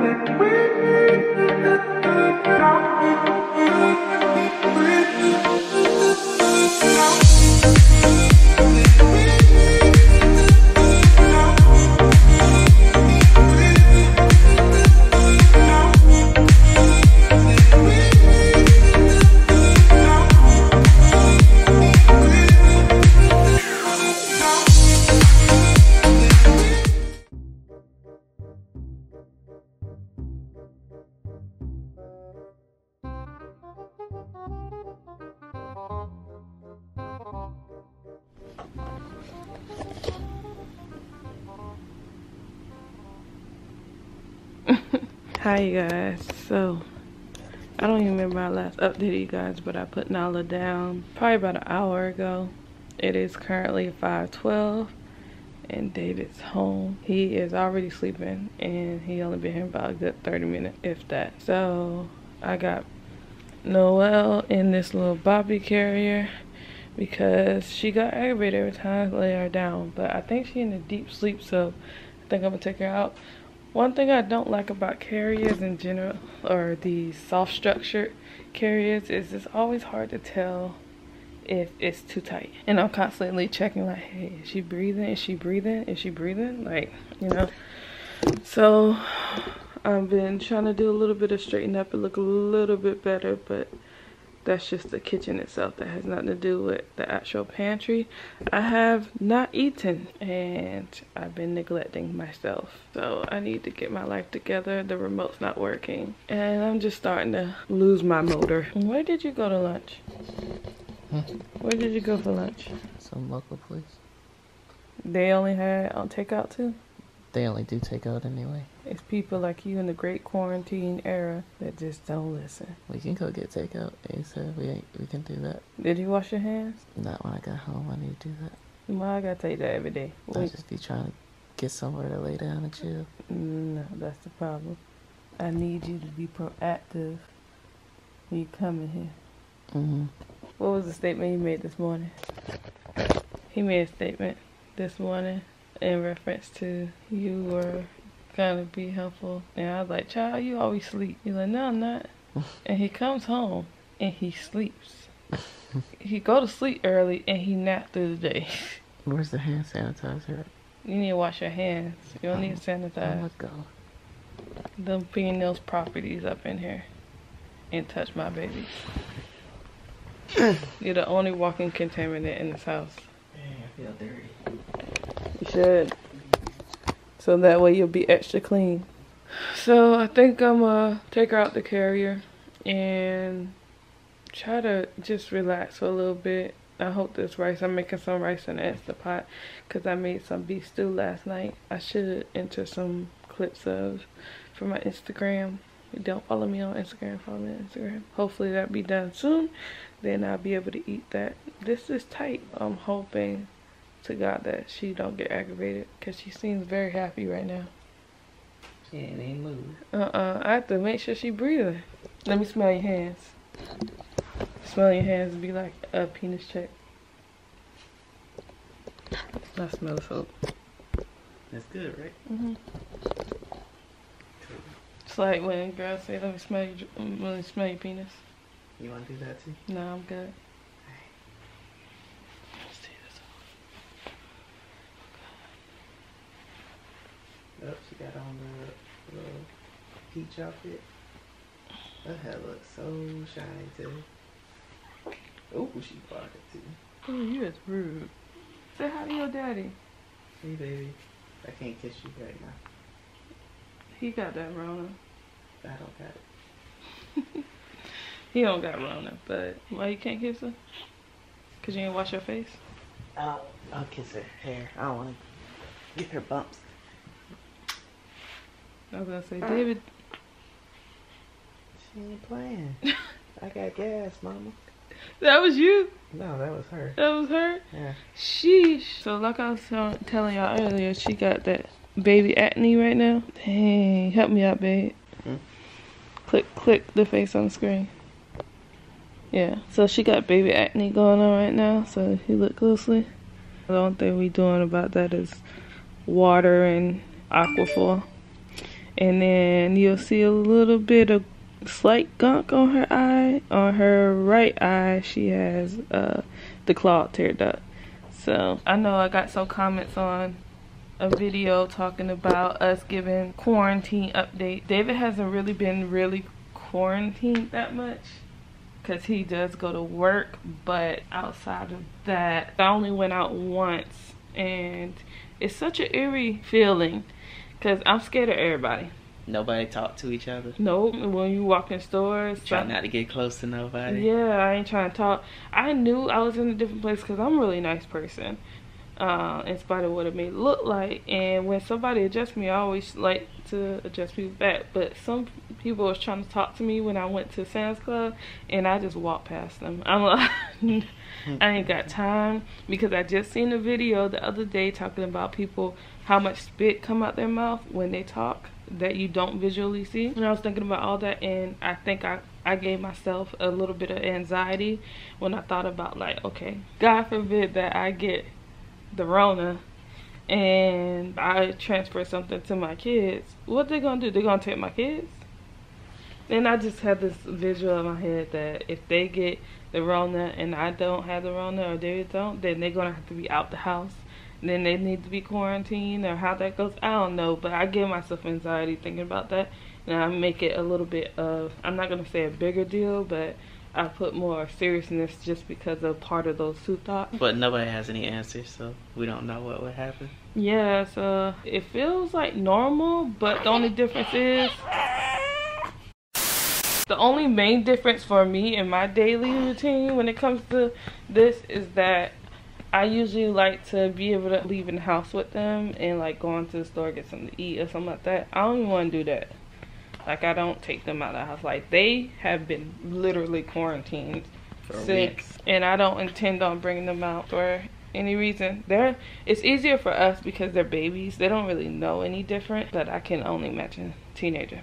We'll Hi guys. So I don't even remember my last update you guys, but I put Nala down probably about an hour ago. It is currently 5:12 and David's home. He is already sleeping and he only been here about a good 30 minutes if that. So I got Noelle in this little Bobby carrier because she got aggravated every time I lay her down. But I think she in a deep sleep, so I think I'm gonna take her out. One thing I don't like about carriers in general, or the soft structured carriers, is it's always hard to tell if it's too tight. And I'm constantly checking like, hey, is she breathing? Is she breathing? Is she breathing? Like, you know. So I've been trying to do a little bit of straighten up and look a little bit better, but that's just the kitchen itself that has nothing to do with the actual pantry. I have not eaten and i've been neglecting myself. So i need to get my life together. The remote's not working and i'm just starting to lose my motor. Where did you go to lunch? Hmm? where did you go for lunch? Some local place. they only had on takeout too They only do takeout anyway. it's people like you in the great quarantine era that just don't listen We can go get takeout. Said we ain't, we can do that. did you wash your hands Not when I got home. I need to do that. well i gotta take that every day I Wait. just be trying to get somewhere to lay down and chill. No, that's the problem. I need you to be proactive when you come in here. hmm What was the statement he made this morning? He made a statement this morning in reference to you were gonna be helpful. And I was like, child, you always sleep. He's like, no, I'm not. and he comes home and he sleeps. he go to sleep early and he nap through the day. Where's the hand sanitizer? you need to wash your hands. You don't need to Oh sanitize. my god. them fingernails properties up in here and touch my babies. You're the only walking contaminant in this house. Dang, I feel dirty. Should. So that way you'll be extra clean. So I think I'm gonna take her out the carrier and try to just relax for a little bit. I hope this rice, I'm making some rice in the instant Instapot because I made some beef stew last night. I should enter some clips of for my Instagram. Don't follow me on Instagram, follow me on Instagram. Hopefully that'll be done soon. Then I'll be able to eat that. This is tight. I'm hoping to God that she don't get aggravated because she seems very happy right now. She ain't even move. Uh-uh. I have to make sure she breathing. Let me smell your hands. Smell your hands be like a penis check. I smell soap. That's good, right? Mm-hmm. It's like when girls say, "Let me smell your, let me smell your penis." You want to do that too? No, I'm good. Let's take this Oh, she got on the little peach outfit. Her hair looks so shiny too. Oh, she farted too. Oh, you is rude. Say hi to your daddy. Hey, baby. I can't kiss you right now. He got that Rona. I don't got it. He don't got Rona, but why you can't kiss her? Cause you ain't wash your face. I'll, I'll kiss her hair. I don't want to get her bumps. I was gonna say, David, She ain't playing. I got gas, mama. that was you. No, that was her. That was her. Yeah. Sheesh. So like I was telling y'all earlier, she got that baby acne right now. Dang, help me out, babe. Hmm? Click, click the face on the screen. Yeah. So she got baby acne going on right now. So if you look closely, the only thing we doing about that is water and Aquaphor. And then you'll see a little bit of slight gunk on her eye. On her right eye, she has uh, the claw teared up. So I know I got some comments on a video talking about us giving quarantine update. David hasn't really been really quarantined that much because he does go to work but outside of that i only went out once and it's such an eerie feeling because i'm scared of everybody Nobody talk to each other. Nope. When you walk in stores, try not to get close to nobody. Yeah, I ain't trying to talk. I knew I was in a different place because I'm a really nice person uh, in spite of what it may look like. And when somebody adjusts me, I always like to adjust people back. But some people was trying to talk to me when I went to Sam's Club, and I just walked past them. I'm like, I ain't got time because I just seen a video the other day talking about people how much spit come out their mouth when they talk that you don't visually see. And I was thinking about all that, and I think I I gave myself a little bit of anxiety when I thought about like, okay, God forbid that I get the Rona and I transfer something to my kids, what they gonna do? They gonna take my kids? And I just had this visual in my head that if they get the Rona and I don't have the Rona or they don't, then they're gonna have to be out the house. Then they need to be quarantined or how that goes. I don't know, but I give myself anxiety thinking about that, and I make it a little bit of. I'm not gonna say a bigger deal, but I put more seriousness just because of part of those two thoughts. But nobody has any answers, so we don't know what would happen. Yeah, so it feels like normal, but the only difference is the only main difference for me in my daily routine when it comes to this is that I usually like to be able to leave in the house with them and like go into the store get something to eat or something like that. I don't even want to do that. Like I don't take them out of the house. Like they have been literally quarantined For since, weeks. and I don't intend on bringing them out for any reason. They're it's easier for us because they're babies. They don't really know any different. But I can only imagine teenager.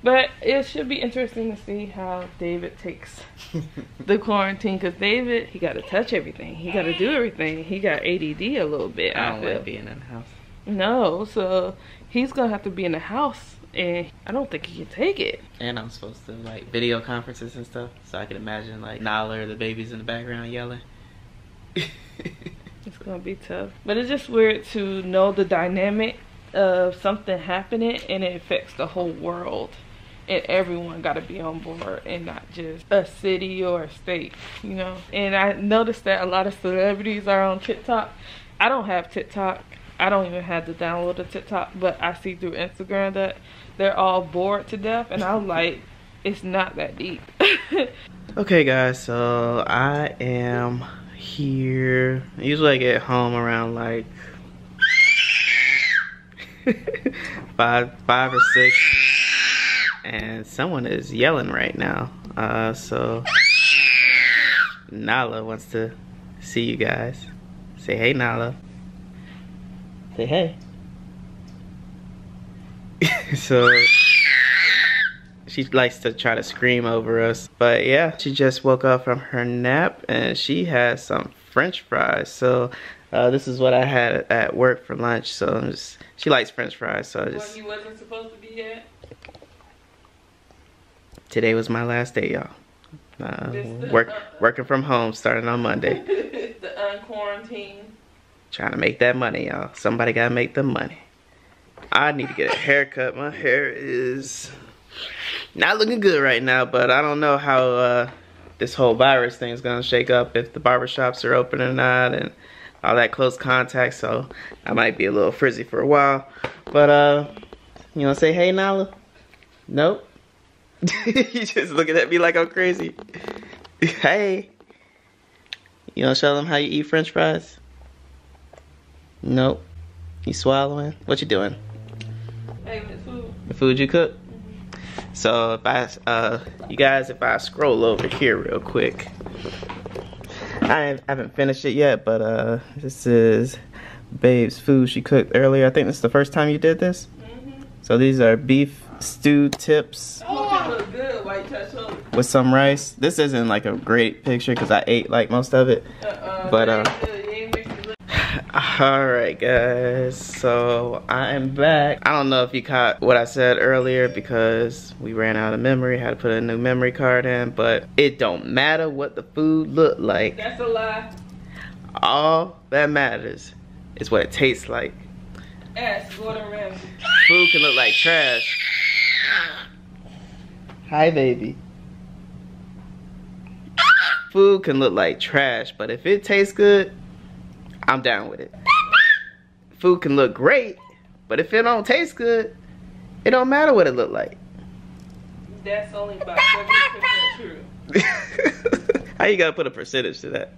But it should be interesting to see how David takes the quarantine because David he got to touch everything. He got to do everything. He got ADD a little bit. I don't feel. like being in the house. No, so he's gonna have to be in the house, and I don't think he can take it. And I'm supposed to like video conferences and stuff, so I can imagine like Nala or the babies in the background yelling. It's gonna be tough, but it's just weird to know the dynamic of something happening and it affects the whole world, and everyone got to be on board and not just a city or a state, you know. And I noticed that a lot of celebrities are on TikTok. I don't have TikTok. I don't even have to download the TikTok, but I see through Instagram that they're all bored to death, and I'm like, it's not that deep. okay, guys, so I am here. Usually I get home around like five, five or six, and someone is yelling right now. Uh, so Nala wants to see you guys. Say hey, Nala. Say hey. so she likes to try to scream over us. But yeah, she just woke up from her nap and she has some french fries. So uh, this is what I had at work for lunch. So just, she likes french fries. So I just he wasn't supposed to be at. today was my last day, y'all. Uh, work working from home starting on Monday. the unquarantine. Trying to make that money, y'all. Somebody gotta make the money. I need to get a haircut. My hair is not looking good right now, but I don't know how uh, this whole virus thing is gonna shake up if the barbershops are open or not and all that close contact. So I might be a little frizzy for a while. But uh, you wanna say hey, Nala? Nope. you just looking at me like I'm crazy. hey. You wanna show them how you eat French fries? Nope. You swallowing? What you doing? Hey, Miss Food. The food you cook? So if I, uh, you guys, if I scroll over here real quick, I haven't finished it yet, but uh, this is Babe's food she cooked earlier. I think this is the first time you did this. Mm-hmm. So these are beef stew tips Oh, look good, white touch with some rice. This isn't like a great picture because I ate like most of it. Uh-uh. But, uh, that ain't good. You ain't make it look- Alright guys, so I am back. I don't know if you caught what I said earlier because we ran out of memory, had to put a new memory card in, but it don't matter what the food look like. That's a lie. All that matters is what it tastes like. Ask Gordon Ramsay. Food can look like trash. Hi baby. Food can look like trash, but if it tastes good, I'm down with it. Food can look great, but if it don't taste good, it don't matter what it look like. That's only about 70% true. How you gotta put a percentage to that?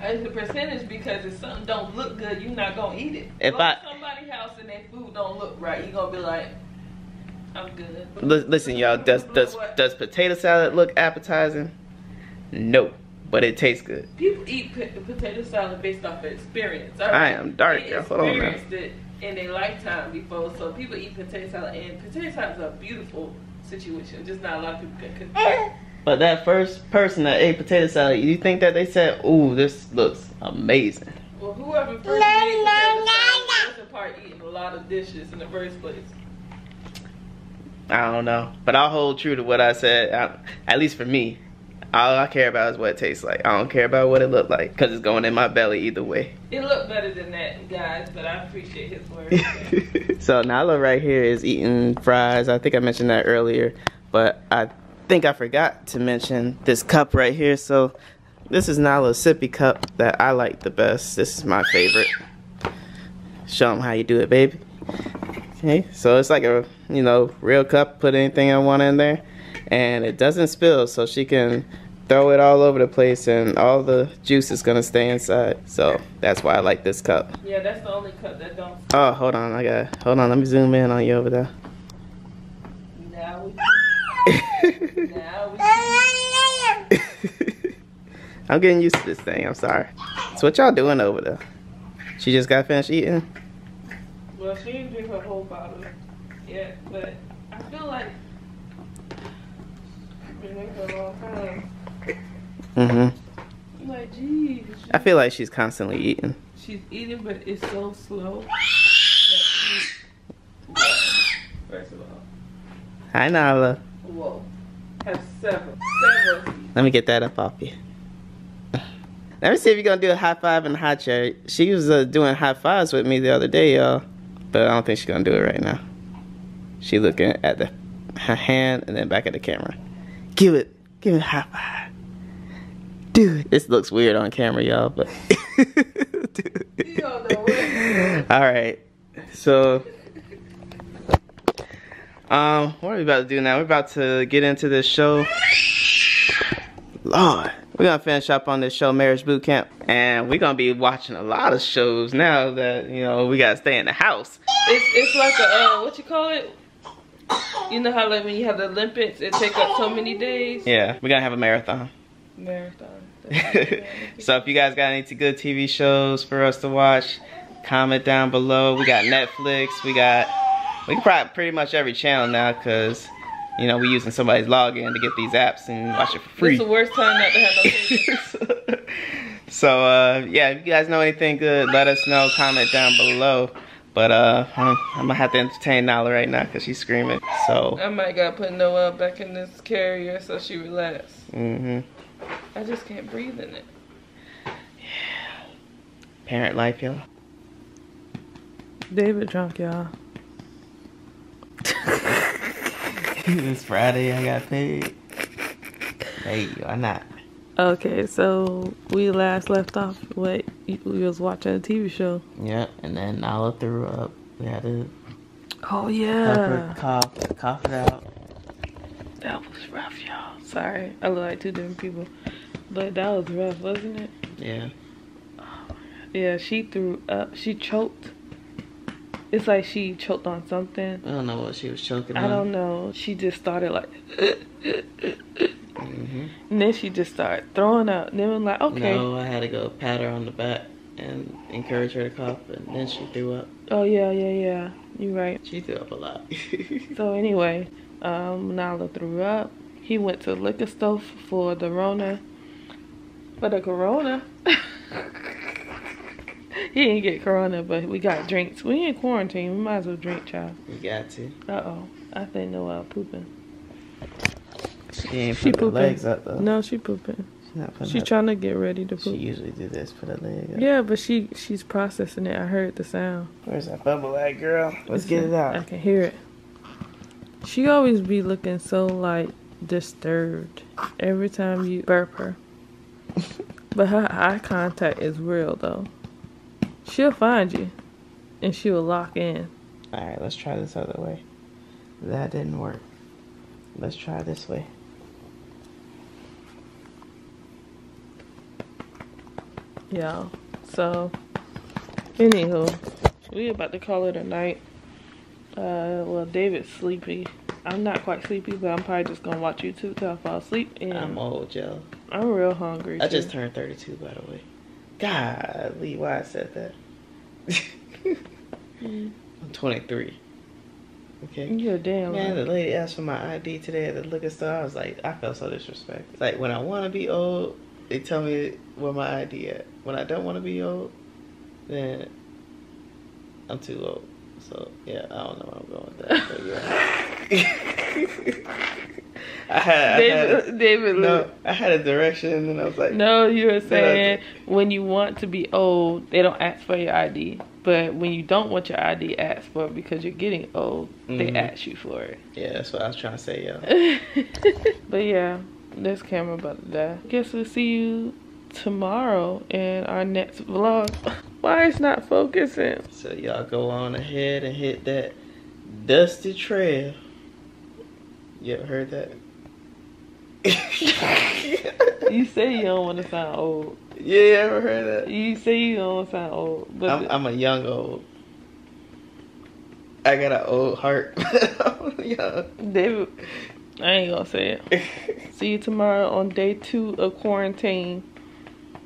Uh, it's a percentage because if something don't look good, you're not gonna eat it. If Go I- somebody's house and their food don't look right, you're gonna be like, I'm good. Listen, y'all, does does does potato salad look appetizing? No, but it tastes good. People eat p- potato salad based off of experience. I am dark, They y'all. Hold on now. experienced it in their lifetime before, so people eat potato salad, and potato salad is a beautiful situation. Just not a lot of people can cook. it. But that first person that ate potato salad, you think that they said, "Ooh, this looks amazing"? Well, whoever first made potato salad was a part eating a lot of dishes in the first place. I don't know, but I'll hold true to what I said. I, at least for me, all I care about is what it tastes like. I don't care about what it looked like, cause it's going in my belly either way. It looked better than that, guys, but I appreciate his words. so Nala right here is eating fries. I think I mentioned that earlier, but I think I forgot to mention this cup right here. So this is Nala's sippy cup that I like the best. This is my favorite. Show them how you do it, baby. Okay, so it's like a you know real cup. Put anything I want in there, and it doesn't spill, so she can throw it all over the place, and all the juice is gonna stay inside. So that's why I like this cup. yeah, that's the only cup that don't. Oh, hold on. I got. Hold on. Let me zoom in on you over there. Now we, now we. I'm getting used to this thing. I'm sorry. So what y'all doing over there? She just got finished eating. Well, she didn't drink her whole bottle yet, but I feel like she's been there for a long time. Mhm. I'm like, geez. I feel like she's constantly eating. She's eating, but it's so slow. That she, first of all, Hi, Nala. whoa, have several, several. Let me get that up off you. Let me see if you're gonna do a high five in the high chair. She was uh, doing high fives with me the other day, y'all, but I don't think she's gonna do it right now. She looking at the her hand and then back at the camera. Give it, give it a high five. Do it. This looks weird on camera, y'all, but. Do it. You don't know what. All right, so. Um, what are we about to do now? We're about to get into this show. Lord, we're gonna finish up on this show, Marriage Boot Camp, and we're gonna be watching a lot of shows now that you know we gotta stay in the house. It's it's like a uh, what you call it? You know how like when you have the Olympics, it take up so many days. Yeah, we're gonna have a marathon. Marathon. So if you guys got any good TV shows for us to watch, comment down below. We got Netflix. We got we can probably pretty much every channel now because you know we using somebody's login to get these apps and watch it for free. It's the worst time not to have no TV. so uh, yeah, if you guys know anything good, let us know. Comment down below. But uh, I'm, I'm gonna have to entertain Nala right now because she's screaming. So. I might gotta put Noelle back in this carrier so she relax. Mhm. I just can't breathe in it. Yeah. Parent life, y'all. David drunk, y'all. it's Friday. I got paid. Hey, why not? Okay, so we last left off what we was watching a TV show. Yeah, and then Nala threw up. We had to Oh help her yeah, cough, cough it out. that was rough, y'all. Sorry, I look like two different people, but that was rough, wasn't it? Yeah. Yeah, she threw up. She choked. It's like she choked on something. I don't know what she was choking I on. don't know. She just started like, hmm and then she just started throwing up. And then I'm like, okay. No, I had to go pat her on the back and encourage her to cough, and then she threw up. Oh yeah, yeah, yeah. You're right. She threw up a lot. So anyway, um, Nala threw up. He went to liquor store for the Rona. For the Corona. he didn't get corona, but we got drinks. We in quarantine. We might as well drink, child. You got to. Uh oh. I think Noelle pooping. She ain't She the pooping. legs up though. No, she pooping. She's not putting She's trying to get ready to poop. She usually do this. Put her leg up. Yeah, but she she's processing it. I heard the sound. Where's that bubble at, girl? Let's get it out. I can hear it. She always be looking so like disturbed every time you burp her. but her eye contact is real though. She'll find you and she will lock in. All right, let's try this other way. That didn't work. Let's try this way. Yeah. So anywho, we about to call it a night. Uh well David's sleepy. I'm not quite sleepy, but I'm probably just gonna watch YouTube till I fall asleep and I'm old, yo. I'm, real hungry. I just turned 32, by the way. Golly, why I said that? Mm. I'm 23. Okay. You're damn Man, the lady asked for my ID today at the liquor store. I was like, I felt so disrespected. It's like when I want to be old, they tell me where my ID at. When I don't want to be old, then I'm too old. So yeah, I don't know where I'm going with that. But yeah. I had, I had David, David, no. I had a direction, and I was like, No, you were saying when you want to be old, they don't ask for your ID. But when you don't want your ID asked for because you're getting old, they Mhm. ask you for it. Yeah, that's what I was trying to say, yo. but yeah, this camera about to die. Guess we'll see you tomorrow in our next vlog. Why it's not focusing? So y'all go on ahead and hit that dusty trail. You ever heard that? You say you don't want to sound old. Yeah, you ever heard that? You say you don't want to sound old, but I'm, I'm a young old. I got an old heart. Young. David, I ain't gonna say it. See you tomorrow on day two of quarantine.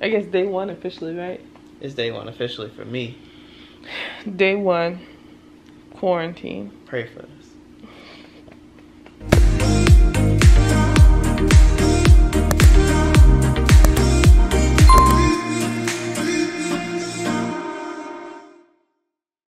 I guess day one officially, right? It's day one officially for me. Day one, quarantine. Pray for